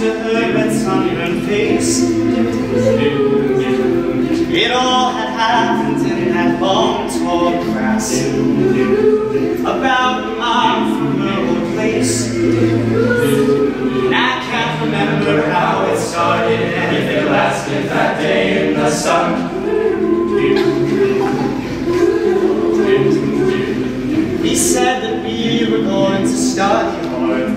her wet sunburned face. It all had happened in that long tall grass, about a mile from her old place. And I can't remember how it started, anything lasted that day in the sun. He said that we were going to start hard.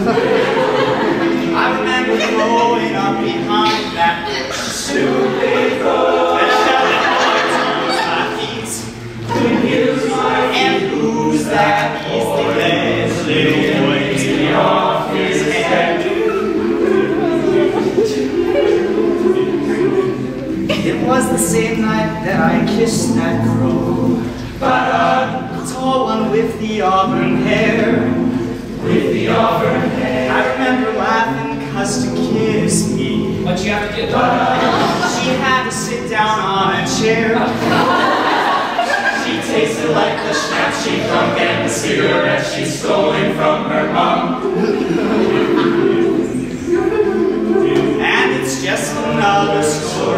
I remember growing up behind that stupid road. And boy who's that easily led little boy to the office head? It was the same night that I kissed that girl. a tall one with the auburn hair. With the. I remember laughing cause to kiss me. But you have to get done. She had to sit down on a chair. She tasted like the schnapps she drunk and the cigarettes she stolen from her mom. And it's just another story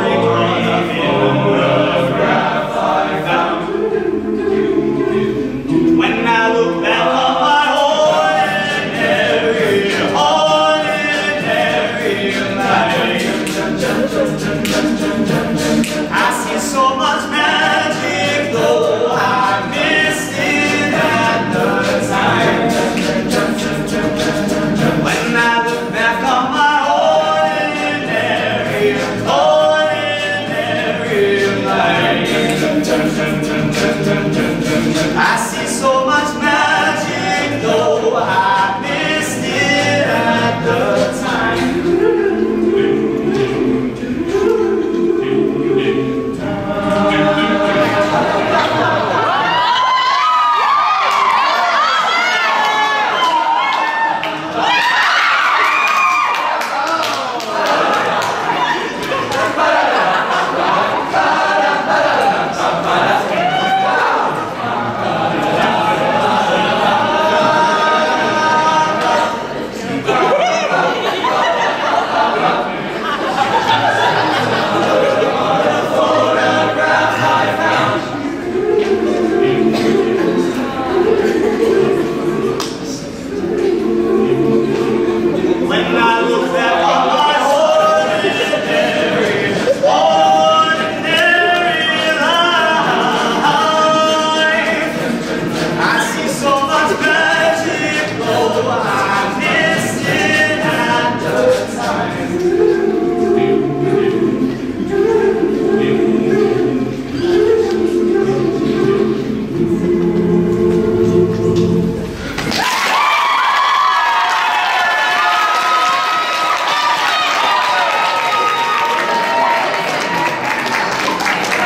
praise